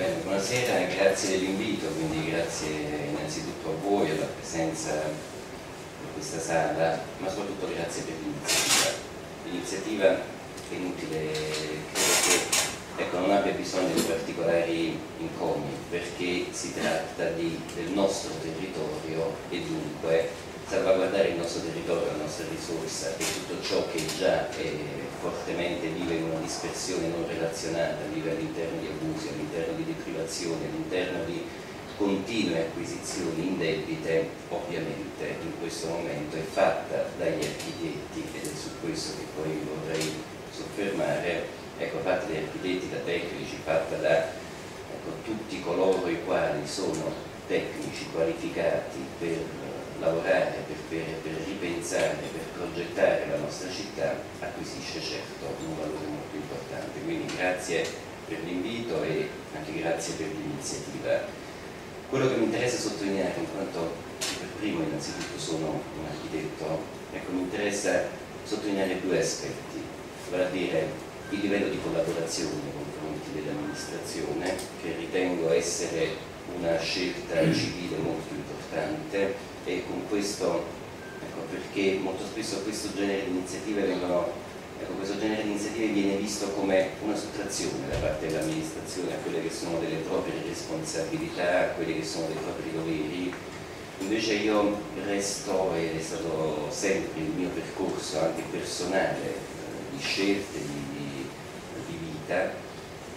Bene, buonasera, grazie dell'invito, quindi grazie innanzitutto a voi, alla presenza in questa sala, ma soprattutto grazie per l'iniziativa. L'iniziativa è inutile, credo che ecco, non abbia bisogno di particolari incomi, perché si tratta di, del nostro territorio e dunque salvaguardare il nostro territorio, la nostra risorsa e tutto ciò che già è fortemente vive in una dispersione non relazionata, vive all'interno di abusi, all'interno di deprivazioni, all'interno di continue acquisizioni indebite, ovviamente in questo momento è fatta dagli architetti ed è su questo che poi vorrei soffermare, ecco, fatta dagli architetti, da tecnici, fatta da ecco, tutti coloro i quali sono tecnici qualificati per lavorare, per, per, per, ripensare, per progettare la nostra città, acquisisce certo un valore molto importante. Quindi grazie per l'invito e anche grazie per l'iniziativa. Quello che mi interessa sottolineare, in quanto per primo innanzitutto sono un architetto, ecco, mi interessa sottolineare due aspetti, vale a dire il livello di collaborazione nei confronti dell'amministrazione, che ritengo essere una scelta civile molto importante e con questo, ecco, perché molto spesso questo genere di iniziative vengono, ecco, questo genere di iniziative viene visto come una sottrazione da parte dell'amministrazione a quelle che sono delle proprie responsabilità, a quelli che sono dei propri doveri. Invece io resto, ed è stato sempre il mio percorso anche personale eh, di scelte, di, di, di vita,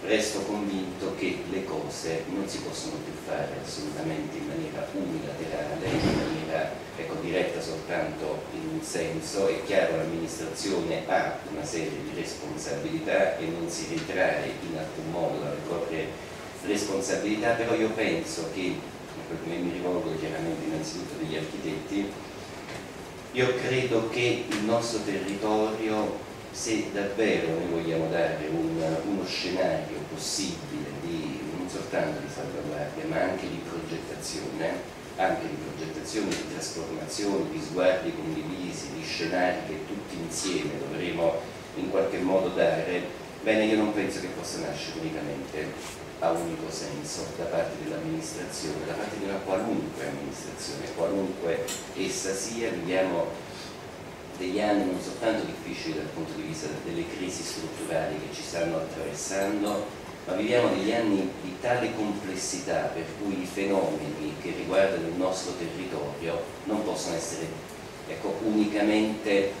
resto convinto che le cose non si possono più fare assolutamente in maniera unilaterale, in maniera ecco, diretta soltanto in un senso, è chiaro l'amministrazione ha una serie di responsabilità e non si ritrae in alcun modo dalle proprie responsabilità, però io penso che, come mi rivolgo chiaramente innanzitutto degli architetti, io credo che il nostro territorio se davvero noi vogliamo dare un, uno scenario possibile di, non soltanto di salvaguardia ma anche di progettazione, anche di progettazione, di trasformazione, di sguardi condivisi, di scenari che tutti insieme dovremo in qualche modo dare, bene io non penso che possa nascere unicamente a unico senso da parte dell'amministrazione, da parte di una qualunque amministrazione, qualunque essa sia, viviamo degli anni non soltanto difficili dal punto di vista delle crisi strutturali che ci stanno attraversando, ma viviamo degli anni di tale complessità per cui i fenomeni che riguardano il nostro territorio non possono essere ecco, unicamente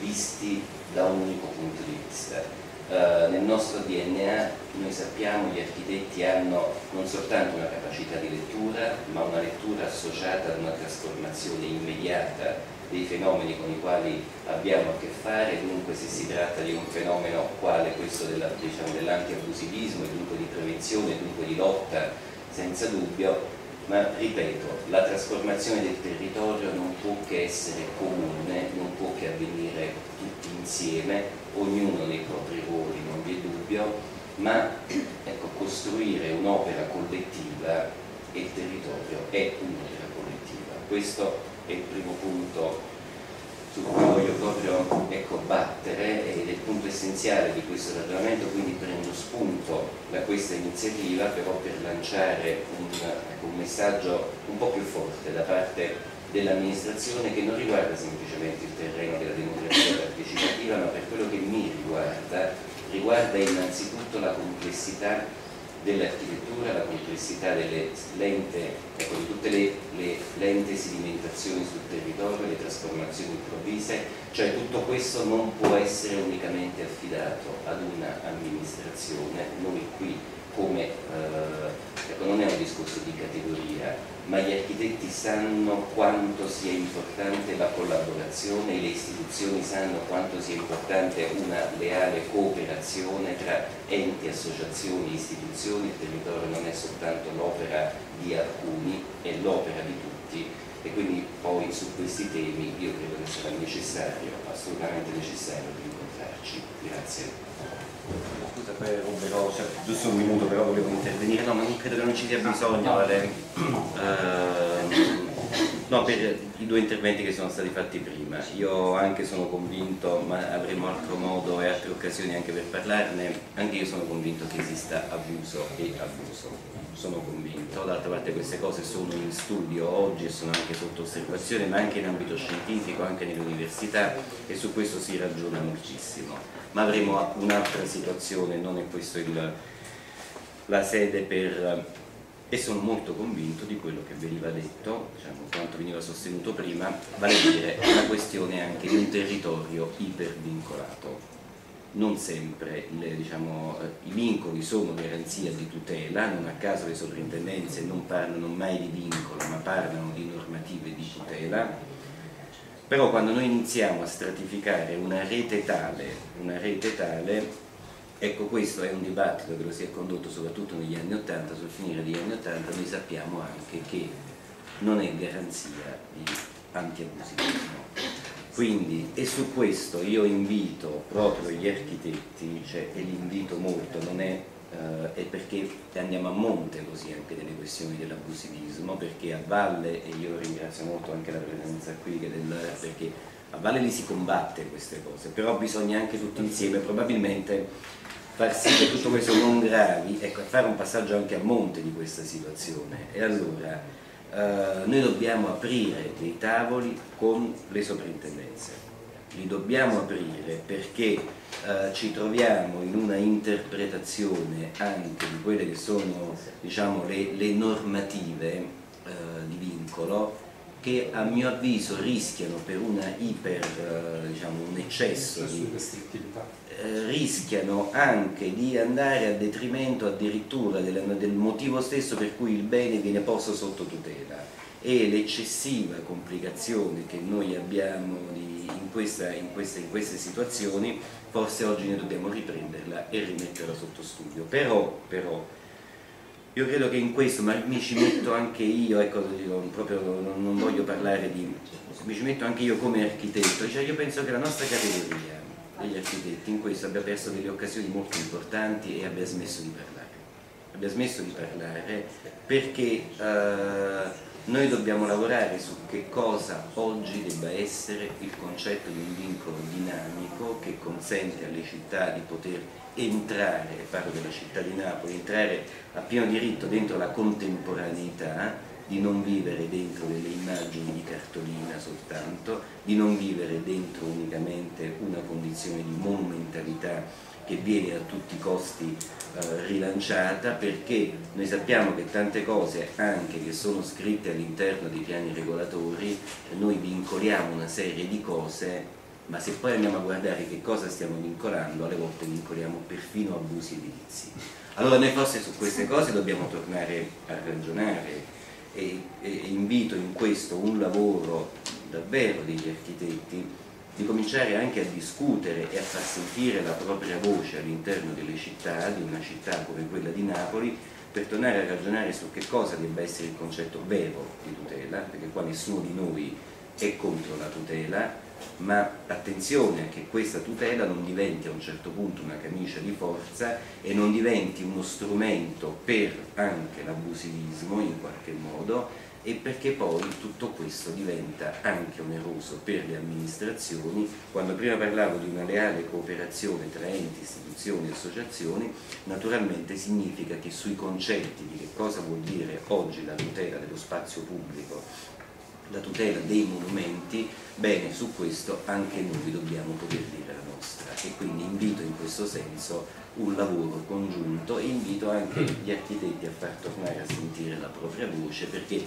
visti da un unico punto di vista. Uh, nel nostro DNA noi sappiamo che gli architetti hanno non soltanto una capacità di lettura, ma una lettura associata ad una trasformazione immediata dei fenomeni con i quali abbiamo a che fare, dunque se si tratta di un fenomeno quale questo diciamo, dell'antiabusivismo e dunque di prevenzione, dunque di lotta, senza dubbio, ma ripeto, la trasformazione del territorio non può che essere comune, non può che avvenire tutti insieme, ognuno nei propri ruoli, non vi è dubbio, ma ecco, costruire un'opera collettiva e il territorio è un'opera collettiva. Questo è il primo punto su cui voglio proprio ecco, battere ed è il punto essenziale di questo ragionamento, quindi prendo spunto da questa iniziativa però per lanciare un, ecco, un messaggio un po' più forte da parte dell'amministrazione che non riguarda semplicemente il terreno della democrazia partecipativa ma per quello che mi riguarda riguarda innanzitutto la complessità dell'architettura, la complessità delle lente, ecco, di tutte le, le, lente sedimentazioni sul territorio, le trasformazioni improvvise, cioè tutto questo non può essere unicamente affidato ad un'amministrazione, noi qui come, eh, ecco, non è un discorso di categoria, ma gli architetti sanno quanto sia importante la collaborazione, le istituzioni sanno quanto sia importante una leale cooperazione tra enti, associazioni, istituzioni, il territorio non è soltanto l'opera di alcuni, è l'opera di tutti e quindi poi su questi temi io credo che sarà necessario, assolutamente necessario incontrarci. Grazie. Scusa per un veloce, giusto un minuto però volevo intervenire, no ma non credo che non ci sia bisogno Ale. Uh, No, per i due interventi che sono stati fatti prima, io anche sono convinto, ma avremo altro modo e altre occasioni anche per parlarne, anche io sono convinto che esista abuso e abuso, sono convinto, d'altra parte queste cose sono in studio oggi e sono anche sotto osservazione, ma anche in ambito scientifico, anche nelle università e su questo si ragiona moltissimo, ma avremo un'altra situazione, non è questo il, la sede per e sono molto convinto di quello che veniva detto, diciamo, quanto veniva sostenuto prima, vale a dire la questione anche di un territorio ipervincolato. Non sempre le, diciamo, i vincoli sono garanzia di tutela, non a caso le sovrintendenze non parlano mai di vincolo, ma parlano di normative di tutela, però quando noi iniziamo a stratificare una rete tale, una rete tale Ecco, questo è un dibattito che lo si è condotto soprattutto negli anni Ottanta, sul finire degli anni Ottanta noi sappiamo anche che non è garanzia di antiabusivismo. Quindi, e su questo io invito proprio gli architetti, cioè, e li invito molto, non è, eh, è perché andiamo a monte così anche delle questioni dell'abusivismo, perché a valle, e io ringrazio molto anche la presenza qui, del, perché a valle li si combatte queste cose, però bisogna anche tutti insieme probabilmente far sì che tutto questo non gravi, ecco, fare un passaggio anche a monte di questa situazione. E allora eh, noi dobbiamo aprire dei tavoli con le soprintendenze, li dobbiamo aprire perché eh, ci troviamo in una interpretazione anche di quelle che sono diciamo, le, le normative eh, di vincolo che a mio avviso rischiano per una iper, eh, diciamo, un eccesso di eh, rischiano anche di andare a detrimento addirittura del, del motivo stesso per cui il bene viene posto sotto tutela. E l'eccessiva complicazione che noi abbiamo di, in, questa, in, queste, in, queste, situazioni forse oggi noi dobbiamo riprenderla e rimetterla sotto studio. Però, però io credo che in questo, ma mi ci metto anche io, ecco, proprio non, non voglio parlare di, mi ci metto anche io come architetto, cioè io penso che la nostra categoria degli architetti in questo abbia perso delle occasioni molto importanti e abbia smesso di parlare. Abbia smesso di parlare perché eh, noi dobbiamo lavorare su che cosa oggi debba essere il concetto di un vincolo dinamico che consente alle città di poter entrare, parlo della città di Napoli, entrare a pieno diritto dentro la contemporaneità, di non vivere dentro delle immagini di cartolina soltanto, di non vivere dentro unicamente una condizione di monumentalità che viene a tutti i costi eh, rilanciata perché noi sappiamo che tante cose anche che sono scritte all'interno dei piani regolatori noi vincoliamo una serie di cose ma se poi andiamo a guardare che cosa stiamo vincolando, alle volte vincoliamo perfino abusi edilizi. Allora noi forse su queste cose dobbiamo tornare a ragionare e, e invito in questo un lavoro davvero degli architetti di cominciare anche a discutere e a far sentire la propria voce all'interno delle città, di una città come quella di Napoli, per tornare a ragionare su che cosa debba essere il concetto vero di tutela, perché qua nessuno di noi è contro la tutela, ma attenzione a che questa tutela non diventi a un certo punto una camicia di forza e non diventi uno strumento per anche l'abusivismo in qualche modo e perché poi tutto questo diventa anche oneroso per le amministrazioni. Quando prima parlavo di una leale cooperazione tra enti, istituzioni e associazioni, naturalmente significa che sui concetti di che cosa vuol dire oggi la tutela dello spazio pubblico la tutela dei monumenti, bene, su questo anche noi dobbiamo poter dire la nostra e quindi invito in questo senso un lavoro congiunto e invito anche gli architetti a far tornare a sentire la propria voce perché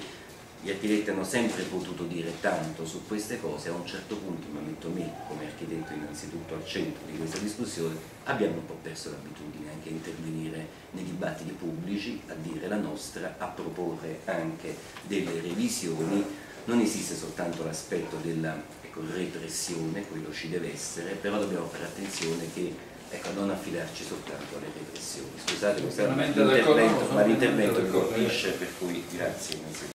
gli architetti hanno sempre potuto dire tanto su queste cose, a un certo punto, ma metto me come architetto innanzitutto al centro di questa discussione, abbiamo un po' perso l'abitudine anche a intervenire nei dibattiti pubblici, a dire la nostra, a proporre anche delle revisioni non esiste soltanto l'aspetto della ecco, repressione, quello ci deve essere, però dobbiamo fare attenzione che ecco, non affidarci soltanto alle repressioni. Scusate, questo è l'intervento, ma l'intervento colpisce, per cui grazie.